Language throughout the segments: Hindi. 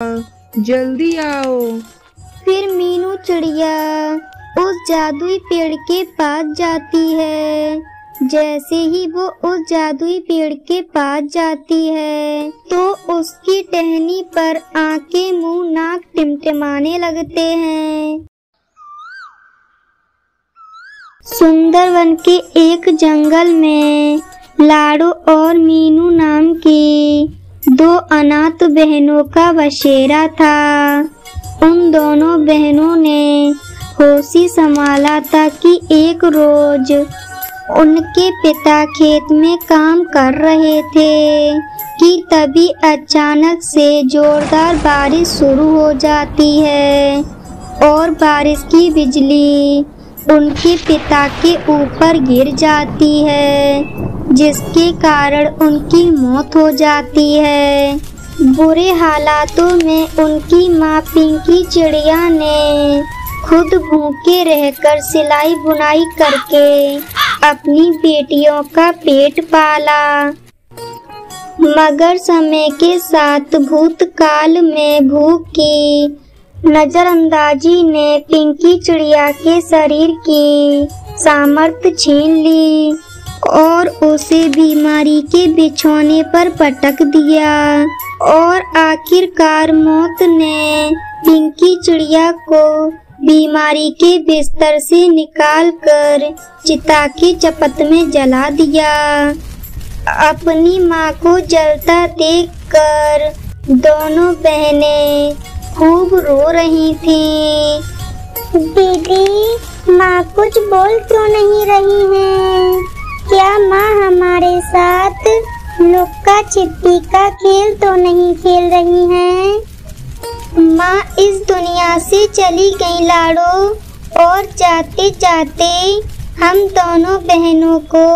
जल्दी आओ। फिर मीनू चिड़िया उस जादुई पेड़ के पास जाती है। जैसे ही वो उस जादुई पेड़ के पास जाती है तो उसकी टहनी पर आँखें मुँह नाक टिमटिमाने लगते हैं। सुंदरवन के एक जंगल में लाडो और मीनू नाम की दो अनाथ बहनों का बसेरा था। उन दोनों बहनों ने होशी संभाला था कि एक रोज उनके पिता खेत में काम कर रहे थे कि तभी अचानक से जोरदार बारिश शुरू हो जाती है और बारिश की बिजली उनके पिता के ऊपर गिर जाती है, जिसके कारण उनकी मौत हो जाती है। बुरे हालातों में उनकी माँ पिंकी चिड़िया ने खुद भूखे रहकर सिलाई बुनाई करके अपनी बेटियों का पेट पाला। मगर समय के साथ भूतकाल में भूख की नजरअंदाजी ने पिंकी चिड़िया के शरीर की सामर्थ्य छीन ली और उसे बीमारी के बिछौने पर पटक दिया। और आखिरकार मौत ने पिंकी चिड़िया को बीमारी के बिस्तर से निकालकर चिता की चपत में जला दिया। अपनी माँ को जलता देखकर दोनों बहनें खूब रो रही थी। दीदी, माँ कुछ बोल क्यों नहीं रही है? क्या माँ हमारे साथ लुक्का छिपी का खेल तो नहीं खेल रही है? माँ इस दुनिया से चली गई लाड़ो, और जाते जाते हम दोनों बहनों को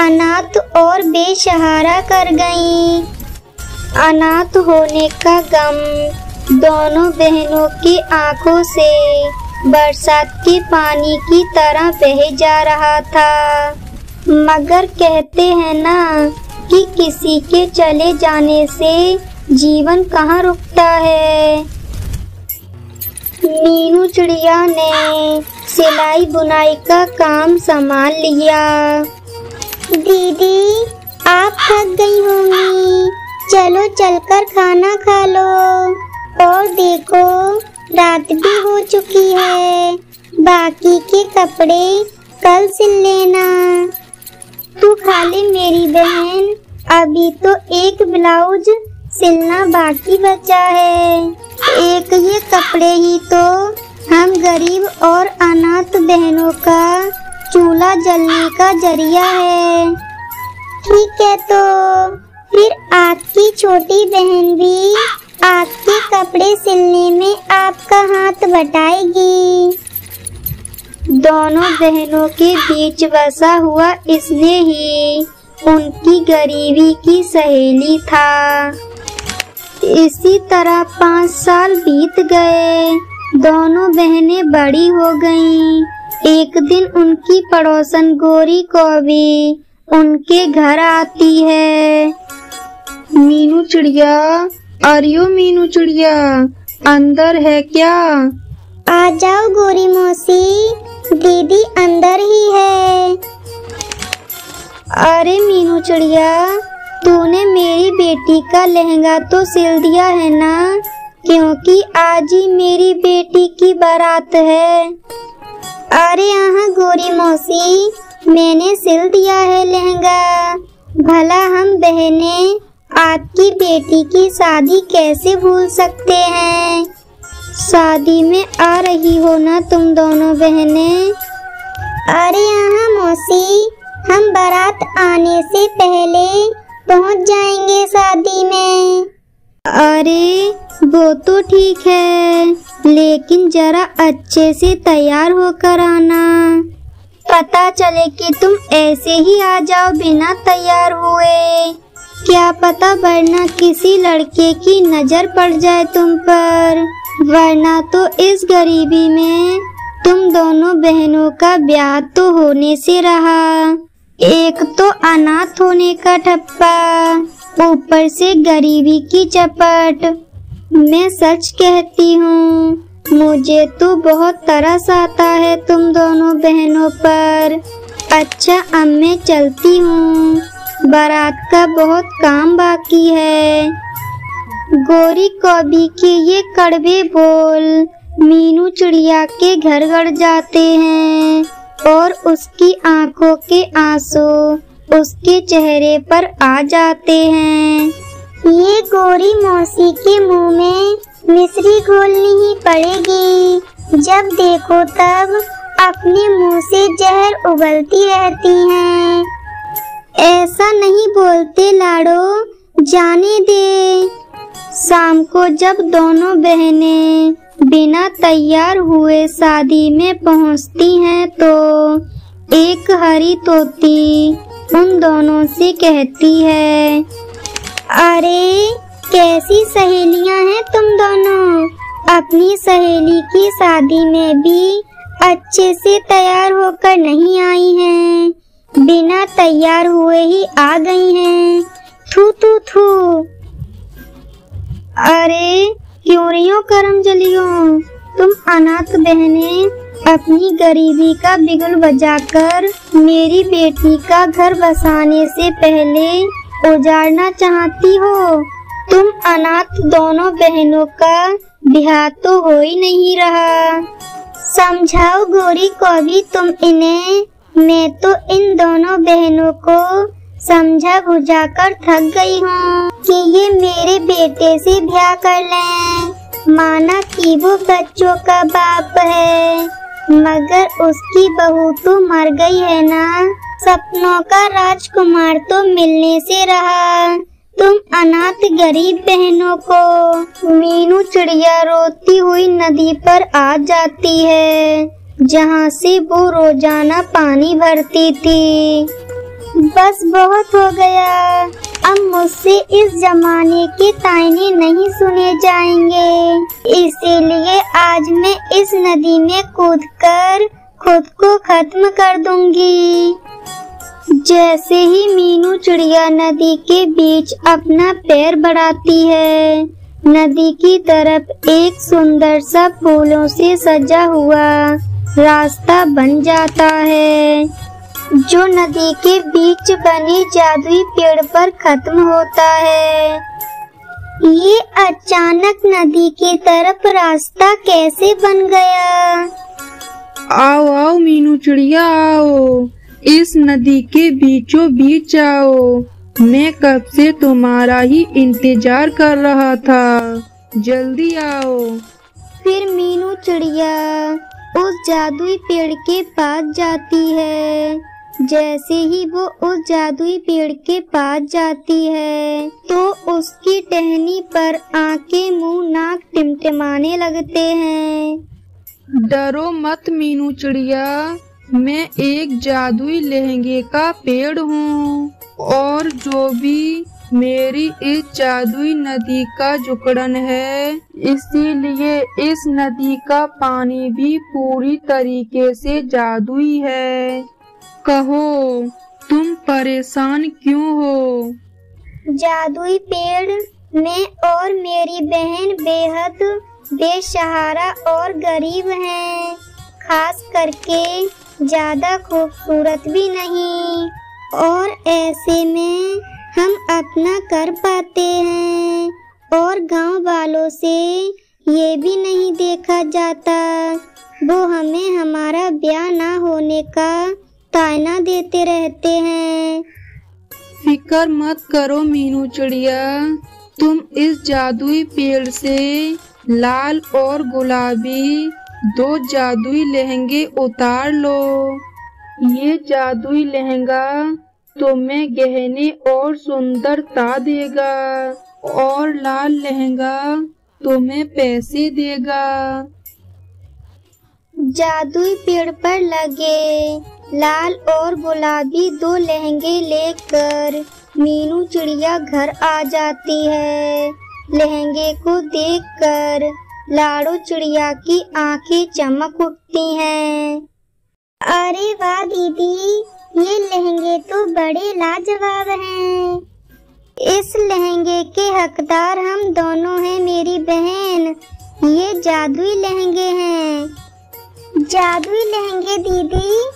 अनाथ और बेसहारा कर गई। अनाथ होने का गम दोनों बहनों की आँखों से बरसात के पानी की तरह बह जा रहा था। मगर कहते हैं ना कि किसी के चले जाने से जीवन कहाँ रुकता है? मीनू चिड़िया ने सिलाई बुनाई का काम संभाल लिया। दीदी, आप थक गई होंगी। चलो चलकर खाना खा लो। और देखो, रात भी हो चुकी है। बाकी के कपड़े कल सिल लेना। तू खा ले मेरी बहन, अभी तो एक ब्लाउज सिलना बाकी बचा है। एक ये कपड़े ही तो हम गरीब और अनाथ बहनों का चूल्हा जलने का ज़रिया है। ठीक है तो फिर आपकी छोटी बहन भी आपके कपड़े सिलने में आपका हाथ बटाएगी। दोनों बहनों के बीच बसा हुआ इसने ही उनकी गरीबी की सहेली था। इसी तरह पाँच साल बीत गए। दोनों बहनें बड़ी हो गईं। एक दिन उनकी पड़ोसन गोरी को भी उनके घर आती है। मीनू चिड़िया अरियो मीनू चिड़िया अंदर है क्या आ जाओ गोरी मौसी। दीदी अंदर ही है। अरे मीनू चिड़िया तूने मेरी बेटी का लहंगा तो सिल दिया है ना? क्योंकि आज ही मेरी बेटी की बारात है। अरे यहाँ गोरी मौसी मैंने सिल दिया है लहंगा। भला हम बहनें आपकी बेटी की शादी कैसे भूल सकते हैं? शादी में आ रही हो ना तुम दोनों बहनें? अरे यहाँ मौसी। हम बारात आने से पहले पहुँच जाएँगे शादी में। अरे, वो तो ठीक है, लेकिन जरा अच्छे से तैयार होकर आना। पता चले कि तुम ऐसे ही आ जाओ बिना तैयार हुए। क्या पता वरना किसी लड़के की नज़र पड़ जाए तुम पर। वरना तो इस गरीबी में तुम दोनों बहनों का ब्याह तो होने से रहा। एक तो अनाथ होने का ठप्पा, ऊपर से गरीबी की चपट। मैं सच कहती हूँ, मुझे तो बहुत तरस आता है तुम दोनों बहनों पर। अच्छा अब मैं चलती हूँ। बारात का बहुत काम बाकी है। गोरी कौबी के ये कड़वे बोल मीनू चिड़िया के घर घर जाते हैं और उसकी आँखों के आँसू उसके चेहरे पर आ जाते हैं। ये गोरी मौसी के मुँह में मिश्री घोलनी ही पड़ेगी। जब देखो तब अपने मुँह से जहर उबलती रहती हैं। ऐसा नहीं बोलते लाड़ो, जाने दे। शाम को जब दोनों बहनें बिना तैयार हुए शादी में पहुँचती हैं तो एक हरी तोती उन दोनों से कहती है, अरे, कैसी सहेलियाँ हैं तुम दोनों? अपनी सहेली की शादी में भी अच्छे से तैयार होकर नहीं आई हैं। बिना तैयार हुए ही आ गई हैं। थू थू थू। अरे, क्यों रही हो करम जलियो? तुम अनाथ बहने अपनी गरीबी का बिगुल बजाकर मेरी बेटी का घर बसाने से पहले उजाड़ना चाहती हो? तुम अनाथ दोनों बहनों का ब्याह तो हो ही नहीं रहा। समझाओ गोरी को भी तुम इन्हें मैं तो इन दोनों बहनों को समझा बुझा कर थक गई हूँ कि ये मेरे बेटे से ब्याह कर लें। माना कि वो बच्चों का बाप है, मगर उसकी बहू तो मर गई है ना। सपनों का राजकुमार तो मिलने से रहा। तुम अनाथ गरीब बहनों को मीनू चिड़िया रोती हुई नदी पर आ जाती है। जहाँ से वो रोज़ाना पानी भरती थी। बस बहुत हो गया। अब मुझसे इस जमाने के ताइने नहीं सुने जाएँगे। इसीलिए आज मैं इस नदी में कूदकर खुद को खत्म कर दूँगी। जैसे ही मीनू चिड़िया नदी के बीच अपना पैर बढ़ाती है, नदी की तरफ़ एक सुंदर सा फूलों से सजा हुआ। रास्ता बन जाता है। जो नदी के बीच बने जादुई पेड़ पर खत्म होता है। ये अचानक नदी की तरफ़ रास्ता कैसे बन गया? आओ आओ मीनू चिड़िया आओ। इस नदी के बीचों बीच आओ। मैं कब से तुम्हारा ही इंतज़ार कर रहा था। जल्दी आओ। फिर मीनू चिड़िया उस जादुई पेड़ के पास जाती है। जैसे ही वो उस जादुई पेड़ के पास जाती है तो उसकी टहनी पर आँखें मुँह नाक टिमटिमाने लगते हैं। डरो मत मीनू चिड़िया, मैं एक जादुई लहंगे का पेड़ हूँ और जो भी मेरी इस जादुई नदी का जुकड़न है। इसीलिए इस नदी का पानी भी पूरी तरीके से जादुई है। कहो, तुम परेशान क्यों हो? जादुई पेड़ मैं और मेरी बहन बेहद बेसहारा और गरीब हैं। खास करके ज़्यादा खूबसूरत भी नहीं। और ऐसे में हम अपना कर पाते हैं। और गाँव वालों से ये भी नहीं देखा जाता। वो हमें हमारा ब्याह ना होने का ताना देते रहते हैं। फिकर मत करो मीनू चिड़िया। तुम इस जादुई पेड़ से लाल और गुलाबी दो जादुई लहंगे उतार लो। ये जादुई लहंगा तुम्हें गहने और सुंदरता देगा और लाल लहंगा तुम्हें पैसे देगा। जादुई पेड़ पर लगे लाल और गुलाबी दो लहंगे लेकर मीनू चिड़िया घर आ जाती है। लहंगे को देखकर लाड़ू चिड़िया की आँखें चमक उठती हैं। अरे वाह दीदी ये लहंगे तो बड़े लाजवाब हैं। इस लहंगे के हकदार हम दोनों हैं मेरी बहन। ये जादुई लहंगे हैं। जादुई लहंगे, दीदी।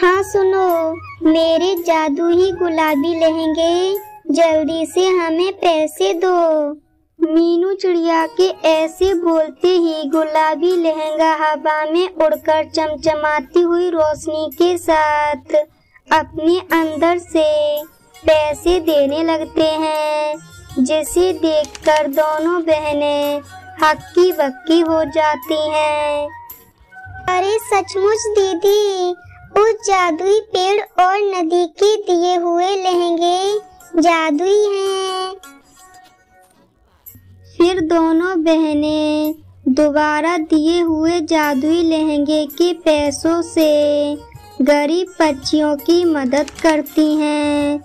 हाँ सुनो। मेरे जादुई गुलाबी लहंगे जल्दी से हमें पैसे दो। मीनू चिड़िया के ऐसे बोलते ही गुलाबी लहंगा हवा में उड़कर चमचमाती हुई रोशनी के साथ अपने अंदर से पैसे देने लगते हैं, जिसे देखकर दोनों बहनें हक्की बक्की हो जाती हैं। अरे सचमुच दीदी, उस जादुई पेड़ और नदी के दिए हुए लहंगे जादुई हैं। फिर दोनों बहनें दोबारा दिए हुए जादुई लहंगे के पैसों से गरीब बच्चियों की मदद करती हैं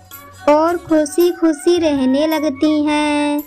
और खुशी खुशी रहने लगती हैं।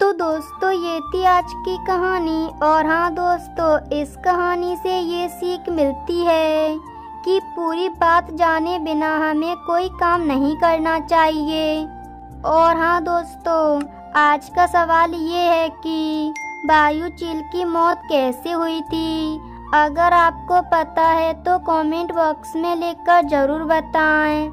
तो दोस्तों, ये थी आज की कहानी और हाँ दोस्तों, इस कहानी से ये सीख मिलती है कि पूरी बात जाने बिना हमें कोई काम नहीं करना चाहिए। और हाँ दोस्तों, आज का सवाल ये है कि वायु चील की मौत कैसे हुई थी? अगर आपको पता है तो कमेंट बॉक्स में लिखकर ज़रूर बताएँ।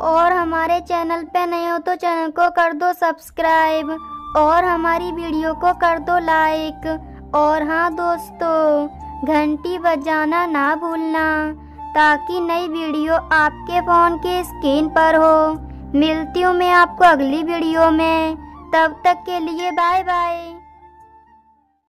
और हमारे चैनल पे नए हो तो चैनल को कर दो सब्सक्राइब और हमारी वीडियो को कर दो लाइक। और हाँ दोस्तों, घंटी बजाना ना भूलना, ताकि नई वीडियो आपके फ़ोन के स्क्रीन पर हो। मिलती हूँ मैं आपको अगली वीडियो में। तब तक के लिए बाय बाय